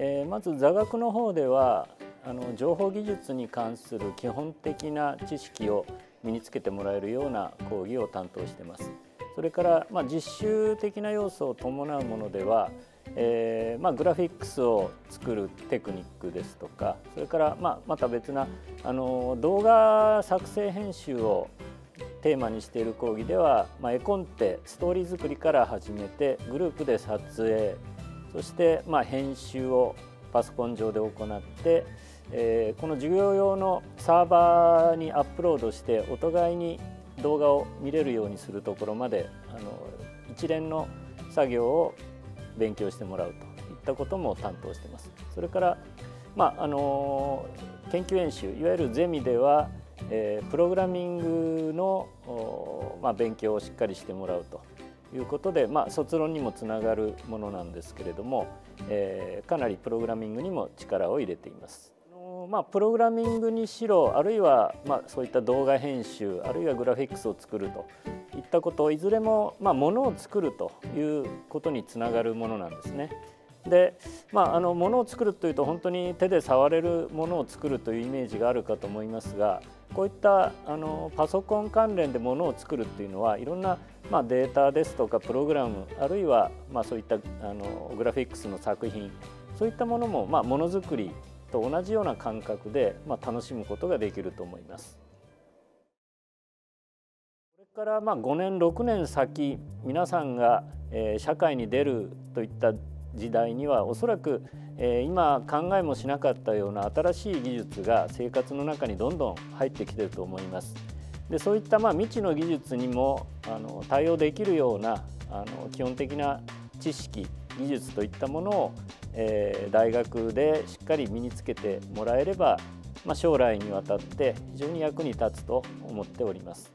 えー、まず座学の方ではあの情報技術に関する基本的な知識を身につけてもらえるような講義を担当してます。それから、まあ、実習的な要素を伴うものでは、えーまあ、グラフィックスを作るテクニックですとかそれから、まあ、また別なあの動画作成編集をテーマにしている講義では、まあ、絵コンテストーリー作りから始めてグループで撮影そしてまあ編集をパソコン上で行って、えー、この授業用のサーバーにアップロードしてお互いに動画を見れるようにするところまであの一連の作業を勉強してもらうといったことも担当しています。それから、まあ、あの研究演習いわゆるゼミでは、え、プログラミングの、ま、勉強をしっかりしてもらうということで、まあ、卒論にもつながるものなんですけれども、えー、かなりプログラミングにも力を入れています。まあ、プログラミングにしろあるいはまそういった動画編集あるいはグラフィックスを作るといったことをいずれもまあものを作るということにつながるものなんですね。で、まあ、あのものを作るというと本当に手で触れるものを作るというイメージがあるかと思いますがこういったあのパソコン関連でものを作るっていうのはいろんな、まあ、データですとかプログラムあるいは、まあ、そういったあのグラフィックスの作品そういったものも、まあ、ものづくりと同じような感覚で、まあ、楽しむことができると思います。これからまあ5年6年先皆さんが、えー、社会に出るといった時代にはおそらく、えー、今考えもしなかったような新しい技術が生活の中にどんどん入ってきてると思います。でそういったまあ未知の技術にもあの対応できるようなあの基本的な知識技術といったものを、えー、大学でしっかり身につけてもらえれば、まあ、将来にわたって非常に役に立つと思っております。